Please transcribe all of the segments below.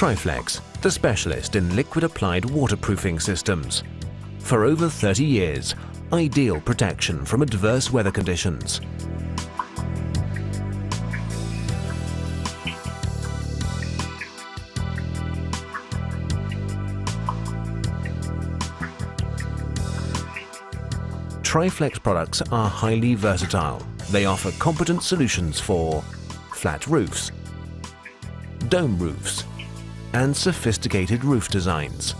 Triflex, the specialist in liquid applied waterproofing systems. For over 30 years, ideal protection from adverse weather conditions. Triflex products are highly versatile. They offer competent solutions for flat roofs, dome roofs, and sophisticated roof designs.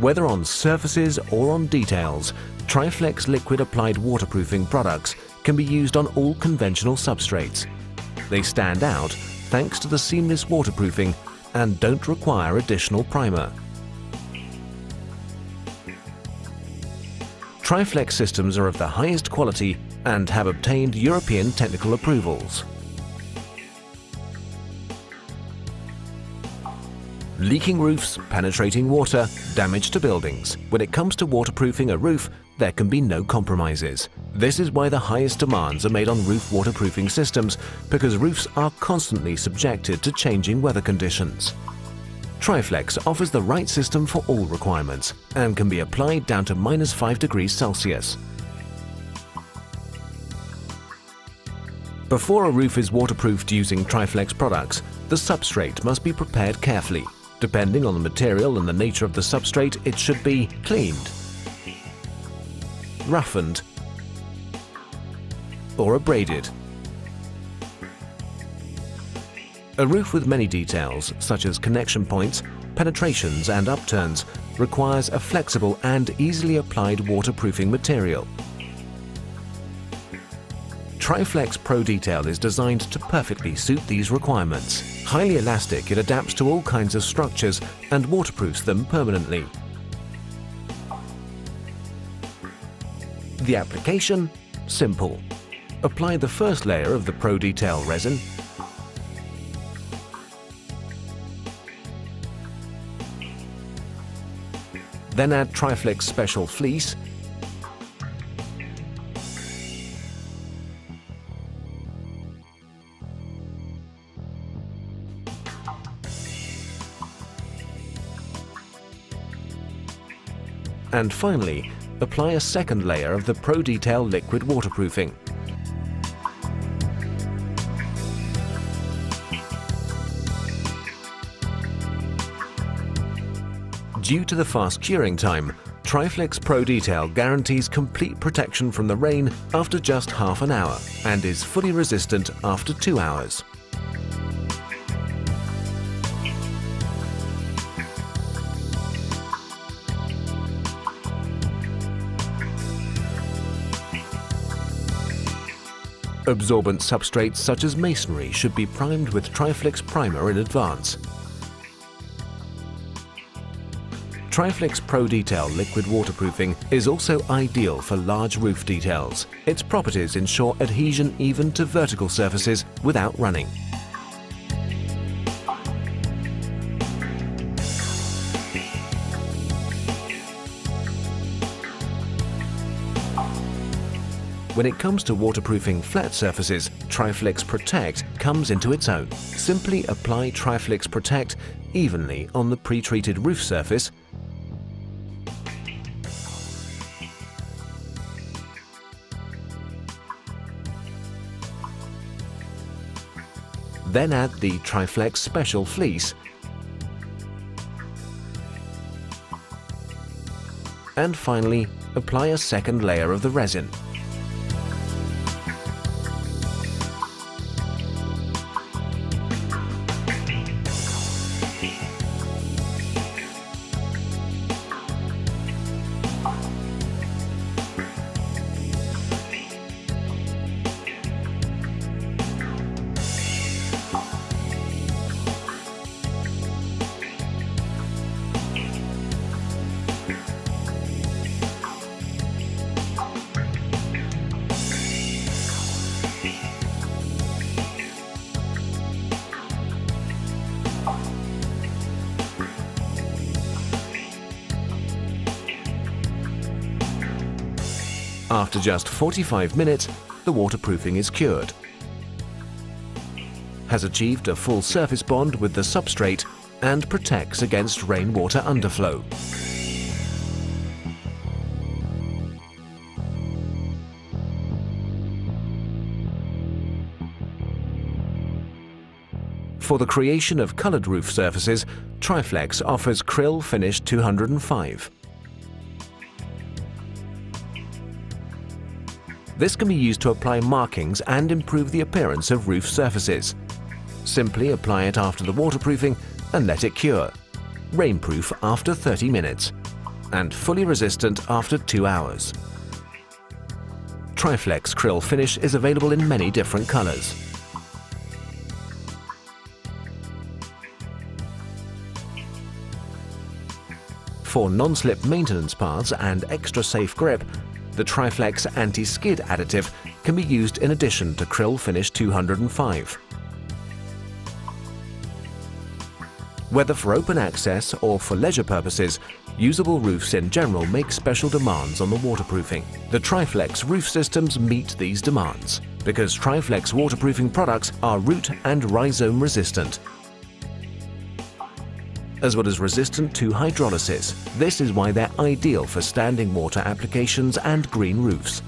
Whether on surfaces or on details, Triflex liquid applied waterproofing products can be used on all conventional substrates. They stand out thanks to the seamless waterproofing and don't require additional primer. Triflex systems are of the highest quality and have obtained European technical approvals. Leaking roofs, penetrating water, damage to buildings. When it comes to waterproofing a roof, there can be no compromises. This is why the highest demands are made on roof waterproofing systems, because roofs are constantly subjected to changing weather conditions. Triflex offers the right system for all requirements and can be applied down to minus 5 degrees Celsius. Before a roof is waterproofed using Triflex products, the substrate must be prepared carefully. Depending on the material and the nature of the substrate, it should be cleaned, roughened, or abraded. A roof with many details, such as connection points, penetrations and upturns, requires a flexible and easily applied waterproofing material. Triflex Pro Detail is designed to perfectly suit these requirements. Highly elastic, it adapts to all kinds of structures and waterproofs them permanently. The application? Simple. Apply the first layer of the Pro Detail resin Then add Triflex Special Fleece And finally, apply a second layer of the Pro Detail liquid waterproofing. Due to the fast curing time, Triflex Pro Detail guarantees complete protection from the rain after just half an hour and is fully resistant after two hours. Absorbent substrates such as masonry should be primed with Triflex primer in advance. Triflex Pro Detail liquid waterproofing is also ideal for large roof details. Its properties ensure adhesion even to vertical surfaces without running. When it comes to waterproofing flat surfaces, Triflex Protect comes into its own. Simply apply Triflex Protect evenly on the pre-treated roof surface Then add the Triflex Special Fleece and finally apply a second layer of the resin. After just 45 minutes, the waterproofing is cured. Has achieved a full surface bond with the substrate and protects against rainwater underflow. For the creation of coloured roof surfaces, Triflex offers Cryl Finish 205. This can be used to apply markings and improve the appearance of roof surfaces. Simply apply it after the waterproofing and let it cure. Rainproof after 30 minutes and fully resistant after 2 hours. Triflex Cryl Finish is available in many different colours. For non-slip maintenance paths and extra safe grip, the Triflex anti-skid additive can be used in addition to Cryl Finish 205. Whether for open access or for leisure purposes, usable roofs in general make special demands on the waterproofing. The Triflex roof systems meet these demands because Triflex waterproofing products are root and rhizome resistant as well as resistant to hydrolysis. This is why they're ideal for standing water applications and green roofs.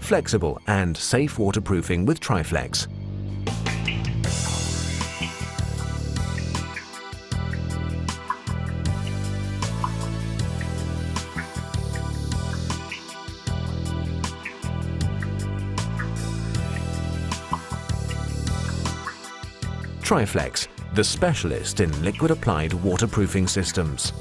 Flexible and safe waterproofing with Triflex. Triflex, the specialist in liquid applied waterproofing systems.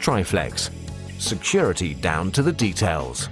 Triflex, security down to the details.